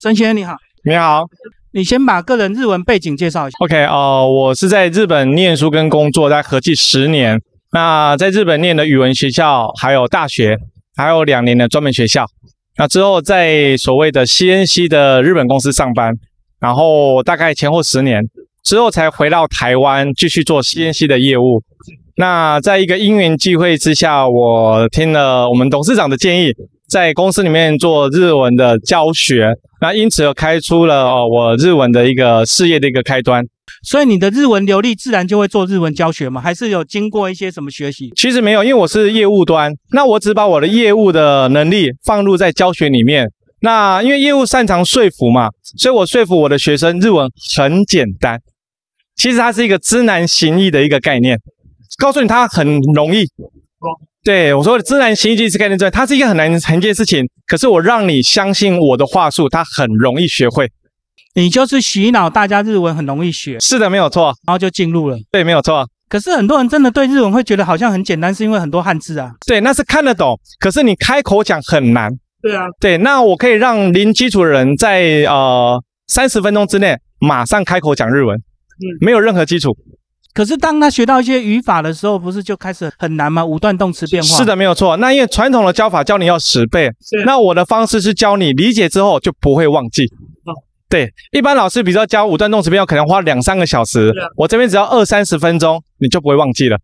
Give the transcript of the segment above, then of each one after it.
曾先生你好，你好你先把个人日文背景介绍一下。，OK，呃，我是在日本念书跟工作，大概合计十年。那在日本念的语文学校，还有大学，还有两年的专门学校。那之后在所谓的 CNC 的日本公司上班，然后大概前后十年之后才回到台湾继续做 CNC 的业务。那在一个因缘际会之下，我听了我们董事长的建议，在公司里面做日文的教学，那因此而开出了哦我日文的一个事业的一个开端。所以你的日文流利，自然就会做日文教学吗？还是有经过一些什么学习？其实没有，因为我是业务端，那我只把我的业务的能力放入在教学里面。那因为业务擅长说服嘛，所以我说服我的学生日文很简单。其实它是一个知难行易的一个概念，告诉你它很容易。对我说的知难行易这是概念之外，它是一个很难的一件事情，可是我让你相信我的话术，它很容易学会。你就是洗脑大家日文很容易学，是的，没有错，然后就进入了。对，没有错。可是很多人真的对日文会觉得好像很简单，是因为很多汉字啊。对，那是看得懂，可是你开口讲很难。对啊，对，那我可以让零基础的人在呃三十分钟之内马上开口讲日文，嗯没有任何基础。可是当他学到一些语法的时候，不是就开始很难吗？五段动词变化。是的，没有错。那因为传统的教法教你要十倍，那我的方式是教你理解之后就不会忘记。哦对，一般老师比如说教五段动词变化，可能花两三个小时我这边只要二三十分钟，你就不会忘记了。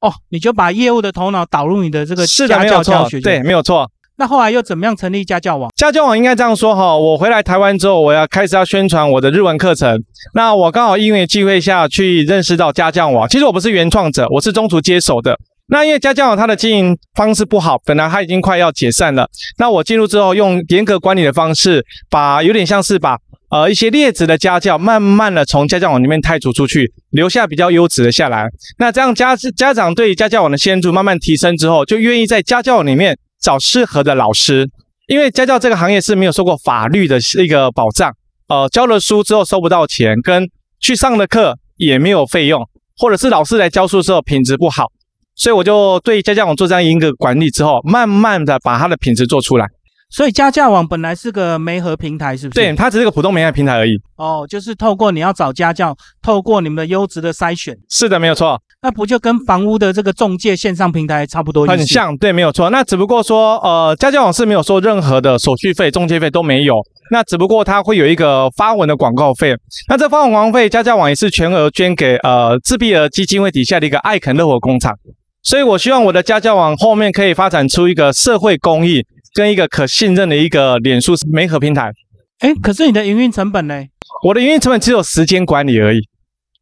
哦，你就把业务的头脑导入你的这个是的，家没有错教教学。对，。没有错。那后来又怎么样成立家教网？家教网应该这样说哈，我回来台湾之后，我要开始要宣传我的日文课程。那我刚好因为机会下去认识到家教网，其实我不是原创者，我是中途接手的。那因为家教网它的经营方式不好，本来它已经快要解散了。那我进入之后，用严格管理的方式，把有点像是把呃一些劣质的家教，慢慢的从家教网里面汰除出去，留下比较优质的下来。那这样家家长对家教网的信任度慢慢提升之后，就愿意在家教网里面找适合的老师。因为家教这个行业是没有受过法律的一个保障，呃，教了书之后收不到钱，跟去上的课也没有费用，或者是老师来教书的时候品质不好，所以我就对家教网做这样一个管理之后，慢慢的把它的品质做出来。所以家教网本来是个媒合平台，是不是？对，它只是个普通媒合平台而已。哦，就是透过你要找家教，透过你们的优质的筛选，是的，没有错，那不就跟房屋的这个中介线上平台差不多？很。像，对，没有错。那只不过说，呃，家教网是没有收任何的手续费、中介费都没有。那只不过它会有一个发文的广告费。那这发文广告费，家教网也是全额捐给呃自闭儿基金会底下的一个爱肯乐活工厂。所以我希望我的家教网后面可以发展出一个社会公益跟一个可信任的一个脸书媒合平台。哎，可是你的营运成本呢？我的营运成本只有时间管理而已。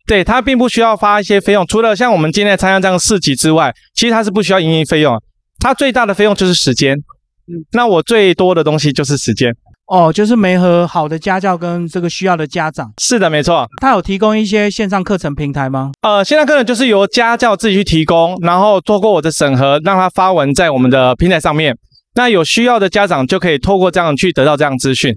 对，它并不需要发一些费用，除了像我们今天参加这样的市集之外，其实它是不需要营运费用的。它最大的费用就是时间。嗯那我最多的东西就是时间。哦，就是媒合好的家教跟这个需要的家长，是的，没错。他有提供一些线上课程平台吗？呃，线上课程就是由家教自己去提供，然后透过我的审核，让他发文在我们的平台上面。那有需要的家长就可以透过这样去得到这样资讯。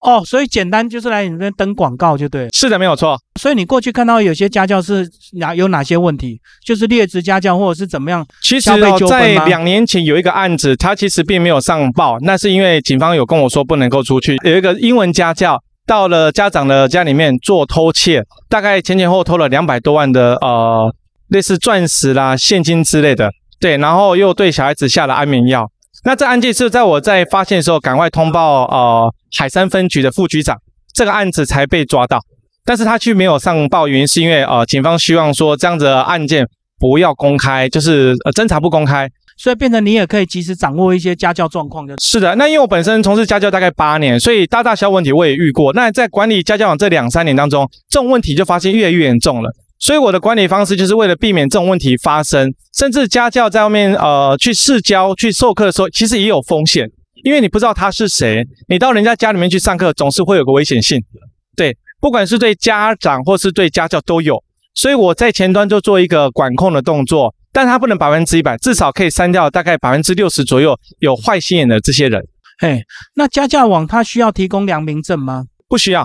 哦，所以简单就是来你这边登广告就对了。是的，没有错。所以你过去看到有些家教是哪有哪些问题，就是劣质家教或者是怎么样？其实在两年前有一个案子，他其实并没有上报，那是因为警方有跟我说不能够出去。有一个英文家教到了家长的家里面做偷窃，大概前前后后偷了两百多万的呃类似钻石啦、现金之类的，对，然后又对小孩子下了安眠药。那这案件是在我在发现的时候，赶快通报呃海山分局的副局长，这个案子才被抓到。但是他却没有上报，原因是因为呃警方希望说这样子的案件不要公开，就是呃侦查不公开。所以变成你也可以及时掌握一些家教状况，就是的，那因为我本身从事家教大概八年，所以大大小问题我也遇过。那在管理家教网这两三年当中，这种问题就发现越来越严重了。所以我的管理方式就是为了避免这种问题发生，甚至家教在外面呃去试教、去授课的时候，其实也有风险，因为你不知道他是谁，你到人家家里面去上课，总是会有个危险性。对，不管是对家长或是对家教都有。所以我在前端就做一个管控的动作，但它不能百分之一百，至少可以删掉大概百分之六十左右有坏心眼的这些人。嘿，那家教网它需要提供良民证吗？不需要。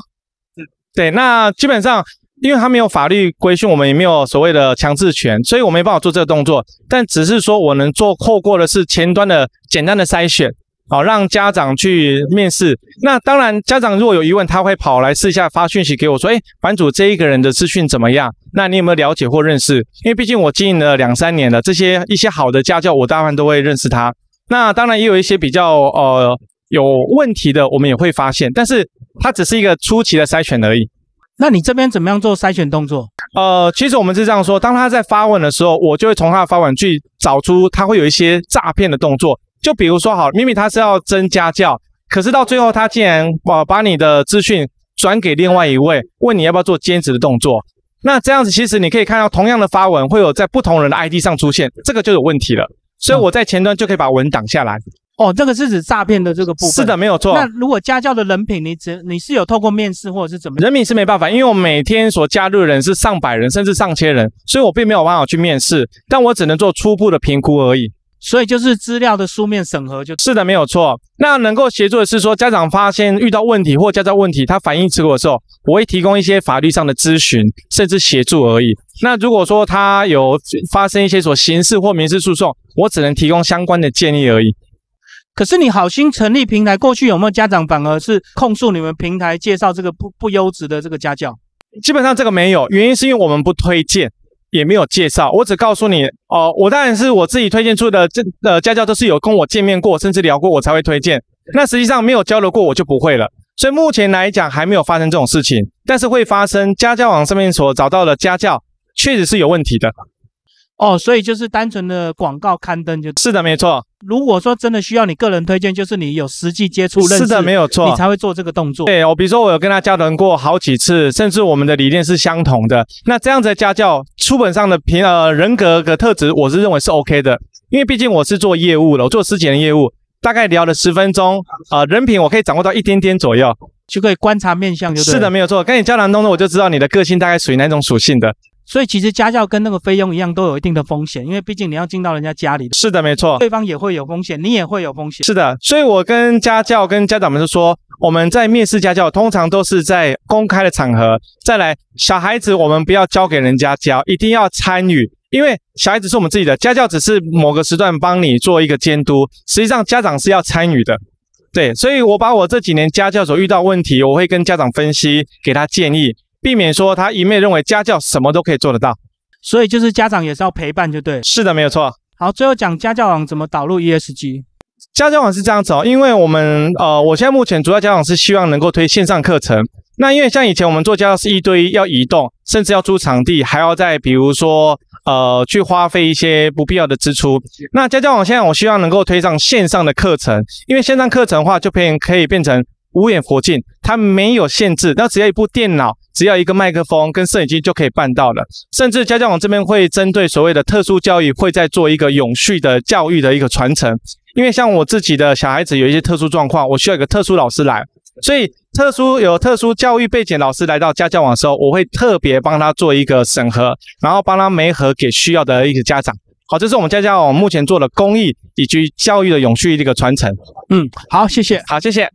对，那基本上因为他没有法律规训，我们也没有所谓的强制权，所以我没办法做这个动作。但只是说我能做透过的是前端的简单的筛选，好，让家长去面试。那当然，家长如果有疑问，他会跑来私下发讯息给我说：“哎，版主这一个人的资讯怎么样？那你有没有了解或认识？因为毕竟我经营了两三年了，这些一些好的家教，我大部分都会认识他。那当然也有一些比较呃有问题的，我们也会发现，但是它只是一个初期的筛选而已。那你这边怎么样做筛选动作？呃，其实我们是这样说，当他在发文的时候，我就会从他的发文去找出他会有一些诈骗的动作。就比如说，好，明明他是要增家教，可是到最后他竟然把把你的资讯转给另外一位，问你要不要做兼职的动作。那这样子，其实你可以看到同样的发文会有在不同人的 ID 上出现，这个就有问题了。所以我在前端就可以把文挡下来。哦，这个是指诈骗的这个部分。是的，没有错。那如果家教的人品，你只你是有透过面试或者是怎么？人品是没办法，因为我每天所加入的人是上百人甚至上千人，所以我并没有办法去面试，但我只能做初步的评估而已。所以就是资料的书面审核，就是的，没有错。那能够协助的是说，家长发现遇到问题或家教问题，他反映结果的时候，我会提供一些法律上的咨询，甚至协助而已。那如果说他有发生一些所刑事或民事诉讼，我只能提供相关的建议而已。可是你好心成立平台，过去有没有家长反而是控诉你们平台介绍这个不不优质的这个家教？基本上这个没有，原因是因为我们不推荐。也没有介绍，我只告诉你哦，我当然是我自己推荐出的，这呃家教都是有跟我见面过，甚至聊过，我才会推荐。那实际上没有交流过，我就不会了。所以目前来讲还没有发生这种事情，但是会发生。家教网上面所找到的家教确实是有问题的。哦，所以就是单纯的广告刊登就是的，没错。如果说真的需要你个人推荐，就是你有实际接触认识，是的，没有错，你才会做这个动作。对，我比如说我有跟他交流过好几次，甚至我们的理念是相同的。那这样子的家教，书本上的平呃人格的特质，我是认为是 OK 的，因为毕竟我是做业务的，我做十几年业务，大概聊了十分钟，呃，人品我可以掌握到一点点左右，就可以观察面相，就是的，没有错。跟你交谈当中，我就知道你的个性大概属于哪种属性的。所以其实家教跟那个费用一样，都有一定的风险，因为毕竟你要进到人家家里。是的，没错。对方也会有风险，你也会有风险。是的，所以我跟家教跟家长们就说，我们在面试家教，通常都是在公开的场合。再来，小孩子我们不要交给人家教，一定要参与，因为小孩子是我们自己的，家教只是某个时段帮你做一个监督，实际上家长是要参与的。对，所以我把我这几年家教所遇到问题，我会跟家长分析，给他建议。避免说他一面认为家教什么都可以做得到，所以就是家长也是要陪伴，就对。是的，没有错。好，最后讲家教网怎么导入 ESG。家教网是这样子哦，因为我们呃，我现在目前主要家长是希望能够推线上课程。那因为像以前我们做家教是一对一，要移动，甚至要租场地，还要再比如说呃去花费一些不必要的支出。那家教网现在我希望能够推上线上的课程，因为线上课程的话就变可以变成。无眼佛镜，它没有限制，那只要一部电脑，只要一个麦克风跟摄影机就可以办到了。甚至家教网这边会针对所谓的特殊教育，会在做一个永续的教育的一个传承。因为像我自己的小孩子有一些特殊状况，我需要一个特殊老师来，所以特殊有特殊教育背景老师来到家教网的时候，我会特别帮他做一个审核，然后帮他媒合给需要的一个家长。好，这是我们家教网目前做的公益以及教育的永续的一个传承。嗯，好，谢谢，好，谢谢。